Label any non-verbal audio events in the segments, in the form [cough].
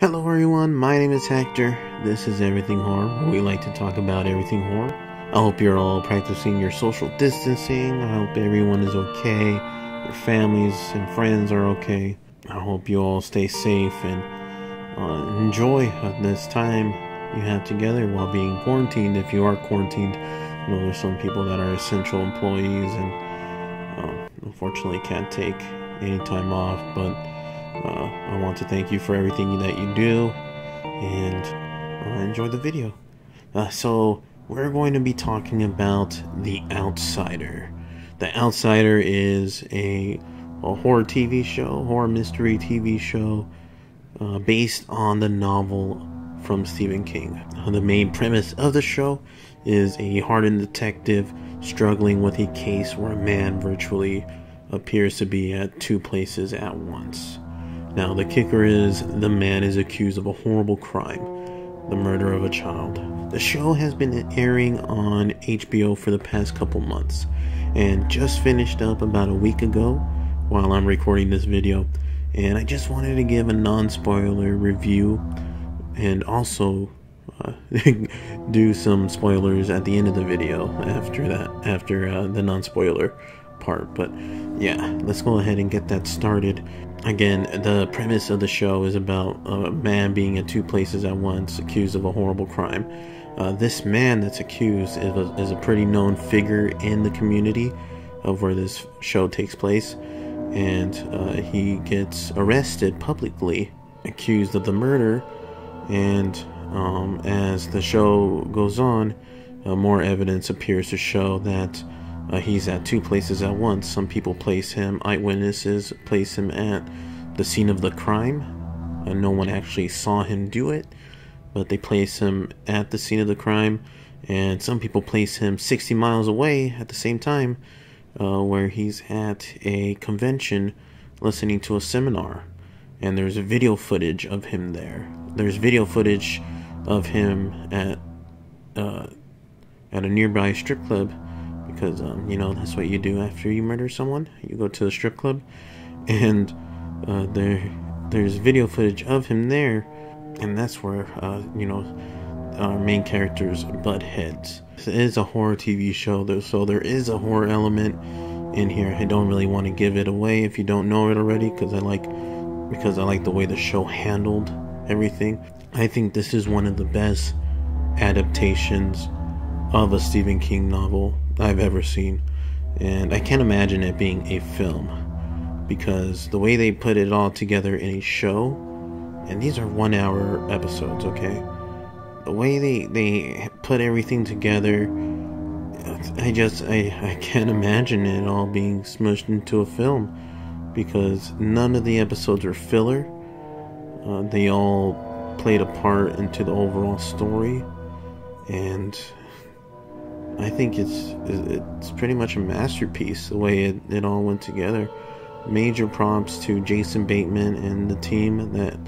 Hello, everyone. My name is Hector. This is Everything Horror, we like to talk about everything horror. I hope you're all practicing your social distancing. I hope everyone is okay. Your families and friends are okay. I hope you all stay safe and uh, enjoy this time you have together while being quarantined. If you are quarantined, you know there's some people that are essential employees and uh, unfortunately can't take any time off, but uh, I want to thank you for everything that you do and uh, enjoy the video. Uh, so, we're going to be talking about The Outsider. The Outsider is a, a horror TV show, horror mystery TV show, uh, based on the novel from Stephen King. Uh, the main premise of the show is a hardened detective struggling with a case where a man virtually appears to be at two places at once. Now, the kicker is the man is accused of a horrible crime the murder of a child. The show has been airing on HBO for the past couple months and just finished up about a week ago while I'm recording this video. And I just wanted to give a non spoiler review and also uh, [laughs] do some spoilers at the end of the video after that, after uh, the non spoiler part. But yeah, let's go ahead and get that started. Again, the premise of the show is about a man being at two places at once, accused of a horrible crime. Uh, this man that's accused is a, is a pretty known figure in the community of where this show takes place, and uh, he gets arrested publicly, accused of the murder. And um, as the show goes on, uh, more evidence appears to show that uh, he's at two places at once. Some people place him, eyewitnesses place him at the scene of the crime. Uh, no one actually saw him do it, but they place him at the scene of the crime. And some people place him 60 miles away at the same time, uh, where he's at a convention listening to a seminar. And there's video footage of him there. There's video footage of him at uh, at a nearby strip club because um, you know that's what you do after you murder someone. You go to the strip club, and uh, there there's video footage of him there, and that's where uh, you know our main characters butt heads. This is a horror TV show, though, so there is a horror element in here. I don't really want to give it away if you don't know it already, because I like because I like the way the show handled everything. I think this is one of the best adaptations of a Stephen King novel I've ever seen. And I can't imagine it being a film because the way they put it all together in a show, and these are one hour episodes, okay? The way they, they put everything together, I just, I, I can't imagine it all being smushed into a film because none of the episodes are filler. Uh, they all played a part into the overall story, and I think it's it's pretty much a masterpiece the way it, it all went together. Major props to Jason Bateman and the team that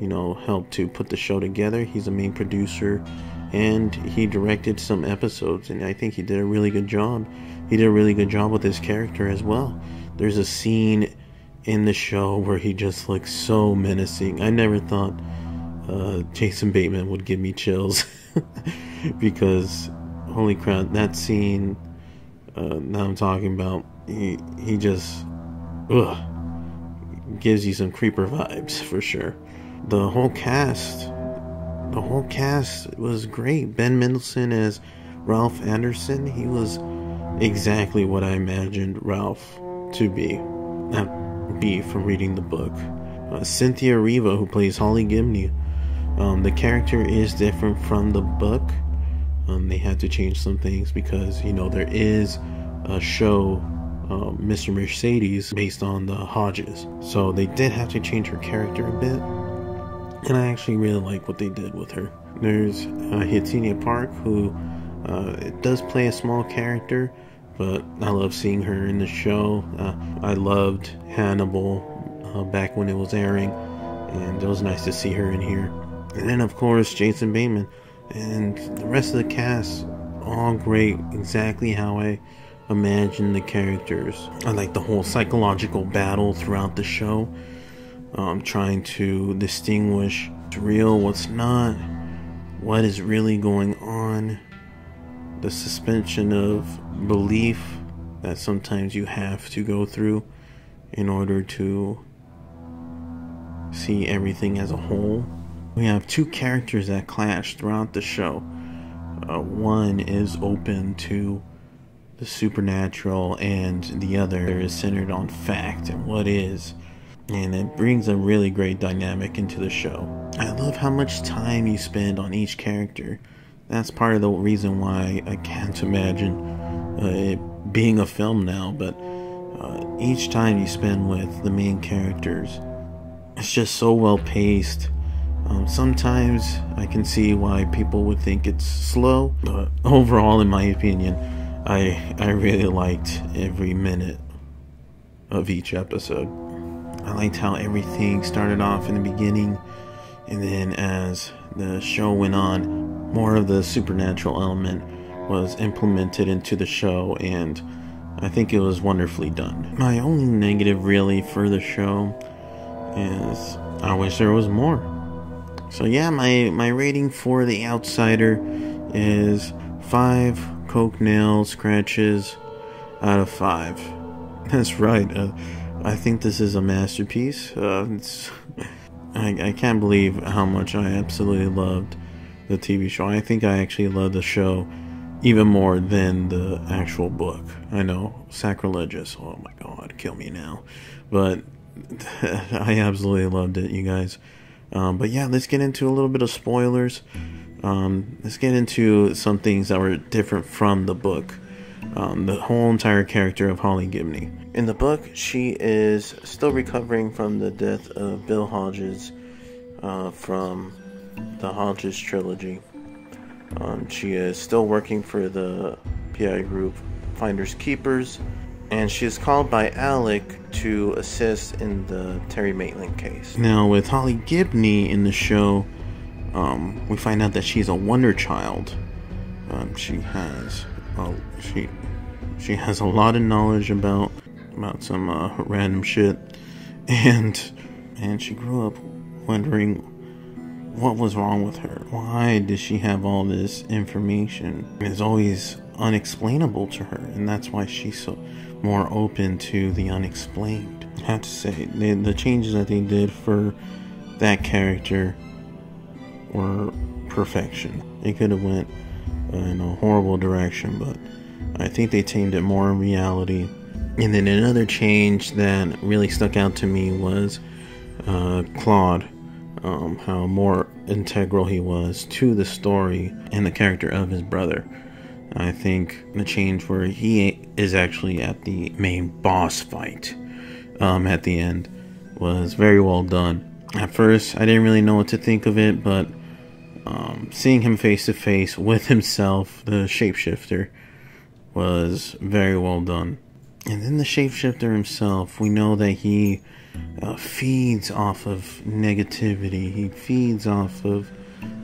you know helped to put the show together. He's a main producer and he directed some episodes and I think he did a really good job. He did a really good job with his character as well. There's a scene in the show where he just looks so menacing. I never thought uh, Jason Bateman would give me chills [laughs] because holy crap, that scene uh, that I'm talking about, he he just ugh, gives you some creeper vibes [laughs] for sure. The whole cast, the whole cast was great. Ben Mendelsohn as Ralph Anderson, he was exactly what I imagined Ralph to be, be from reading the book. Uh, Cynthia Erivo, who plays Holly Gibney, um, the character is different from the book um, they had to change some things because you know there is a show uh, Mr. Mercedes based on the Hodges, so they did have to change her character a bit. And I actually really like what they did with her. There's uh, Hettienne Park, who uh, does play a small character, but I love seeing her in the show. Uh, I loved Hannibal uh, back when it was airing, and it was nice to see her in here. And then, of course, Jason Bateman and the rest of the cast all great exactly how i imagine the characters. I like the whole psychological battle throughout the show. Um, trying to distinguish what's real, what's not, what is really going on, the suspension of belief that sometimes you have to go through in order to see everything as a whole. We have two characters that clash throughout the show. Uh, one is open to the supernatural, and the other is centered on fact and what is. And it brings a really great dynamic into the show. I love how much time you spend on each character. That's part of the reason why I can't imagine uh, it being a film now, but uh, each time you spend with the main characters, it's just so well paced. Um, sometimes I can see why people would think it's slow, but overall, in my opinion, I I really liked every minute of each episode. I liked how everything started off in the beginning, and then as the show went on, more of the supernatural element was implemented into the show, and I think it was wonderfully done. My only negative, really, for the show is I wish there was more. So yeah, my my rating for The Outsider is five coke nail scratches out of five. [laughs] That's right. Uh, I think this is a masterpiece. Uh, [laughs] I, I can't believe how much I absolutely loved the TV show. I think I actually loved the show even more than the actual book. I know, sacrilegious. Oh my god, kill me now. But [laughs] I absolutely loved it, you guys. Um, but yeah, let's get into a little bit of spoilers. Um, let's get into some things that were different from the book. Um, the whole entire character of Holly Gibney. In the book, she is still recovering from the death of Bill Hodges uh, from the Hodges trilogy. Um, she is still working for the PI group Finders Keepers, and she is called by Alec to assist in the Terry Maitland case. Now, with Holly Gibney in the show, um, we find out that she's a wonder child. Um, she has uh, she she has a lot of knowledge about about some uh, random shit, [laughs] and and she grew up wondering what was wrong with her. Why did she have all this information? It's always unexplainable to her, and that's why she's so more open to the unexplained. I have to say, the, the changes that they did for that character were perfection. They could have went in a horrible direction, but I think they tamed it more in reality. And then another change that really stuck out to me was uh, Claude, um, how more integral he was to the story and the character of his brother. I think the change where he is actually at the main boss fight um, at the end was very well done. At first, I didn't really know what to think of it, but um, seeing him face to face with himself, the shapeshifter, was very well done. And then the shapeshifter himself, we know that he uh, feeds off of negativity, he feeds off of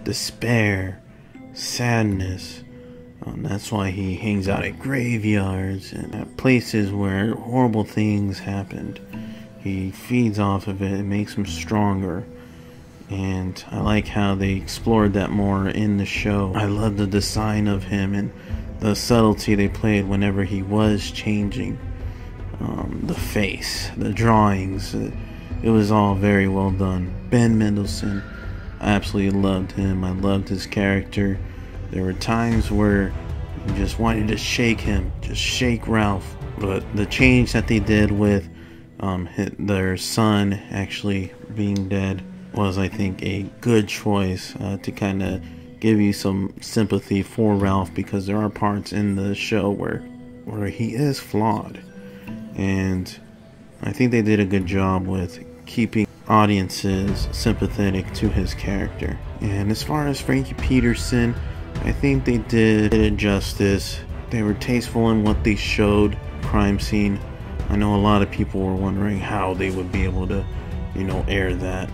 despair, sadness. Um, that's why he hangs out at graveyards and at places where horrible things happened. He feeds off of it, it makes him stronger. And I like how they explored that more in the show. I love the design of him and the subtlety they played whenever he was changing. Um, the face, the drawings, it, it was all very well done. Ben Mendelsohn, I absolutely loved him. I loved his character. There were times where you just wanted to shake him, just shake Ralph. But the change that they did with um, their son actually being dead was, I think, a good choice uh, to kind of give you some sympathy for Ralph because there are parts in the show where where he is flawed, and I think they did a good job with keeping audiences sympathetic to his character. And as far as Frankie Peterson, I think they did it justice. They were tasteful in what they showed crime scene. I know a lot of people were wondering how they would be able to, you know, air that.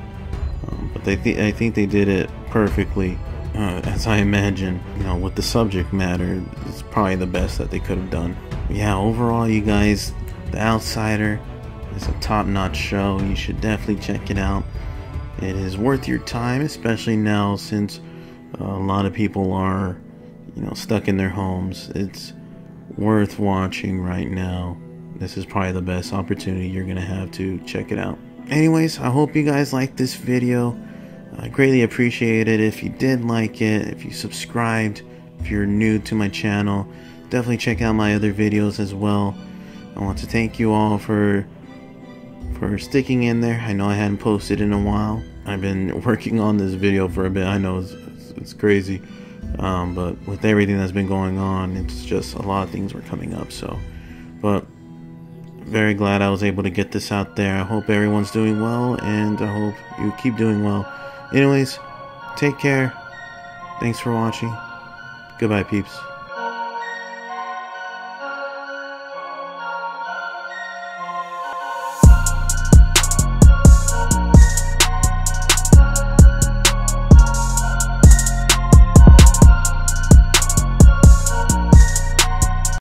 Um, but they th- I think they did it perfectly. Uh, [laughs] as I imagine, you know, with the subject matter, it's probably the best that they could have done. Yeah, overall, you guys, The Outsider is a top notch show. You should definitely check it out. It is worth your time, especially now since a lot of people are, you know, stuck in their homes. It's worth watching right now. This is probably the best opportunity you're going to have to check it out. Anyways, I hope you guys liked this video. I greatly appreciate it if you did like it, if you subscribed, if you're new to my channel. Definitely check out my other videos as well. I want to thank you all for for sticking in there. I know I hadn't posted in a while. I've been [laughs] working on this video for a bit. I know it's, it's, crazy. Um, but with everything that's been going on, it's just a lot of things were coming up. So, but very glad I was able to get this out there. I hope everyone's doing well, and I hope you keep doing well. Anyways, take care. Thanks for watching. Goodbye, peeps.